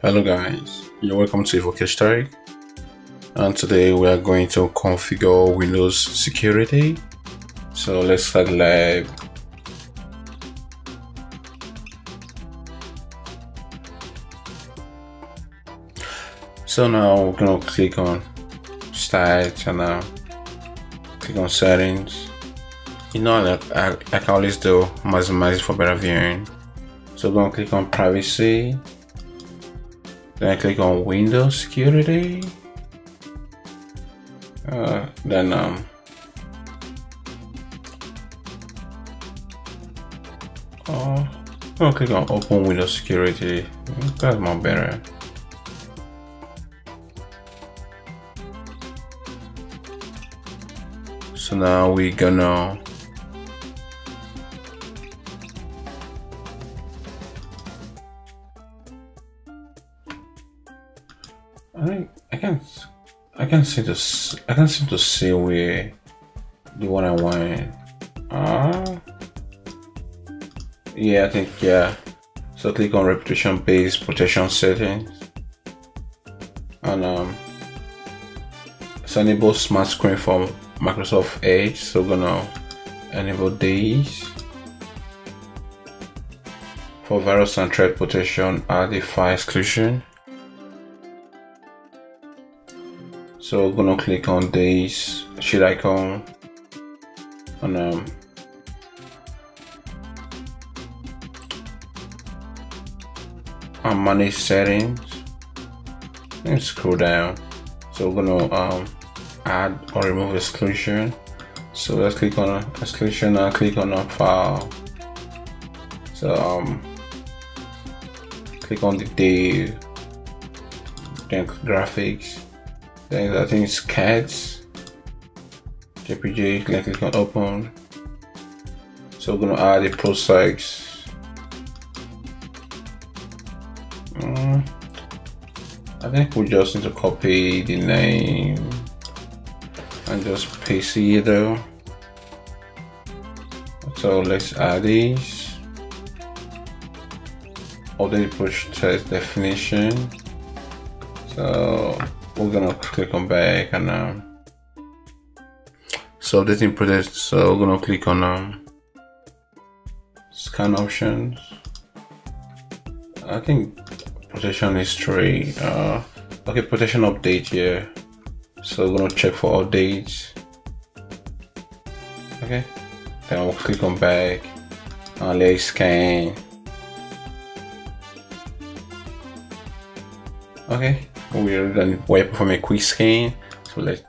Hello guys, you're welcome to EvokeEdge and today we are going to configure Windows security. So let's start live. So now we're gonna click on start and now click on settings. You know I, I, can always do maximize for better viewing. So gonna click on privacy then I click on Windows Security. Uh, then um, oh, I'll click on Open Windows Security. That's more better. So now we're gonna I I can't I can't seem to I can't seem to see where the one I want. Ah, yeah, I think yeah. So click on reputation based protection settings and um, so enable SmartScreen from Microsoft Edge. So gonna enable these for virus and threat protection. Add the file exclusion. So we're gonna click on this. Sheet icon and um, and manage settings. And scroll down. So we're gonna um, add or remove exclusion. So let's click on exclusion and click on a file. So um click on the day then graphics then I think it's cats. JPG, then click on open. So we're gonna add a process. Mm, I think we just need to copy the name and just paste it though. So let's add these. Already push test definition. So we're gonna click on back and um, so updating project so we're gonna click on um, scan options. I think protection history uh, okay protection update here so we're gonna check for updates. Okay then we'll click on back and let's scan. Okay we're gonna wipe from a quick scan. So let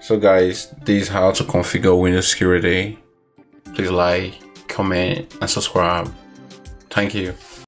so guys this is how to configure windows security. Please like comment and subscribe. Thank you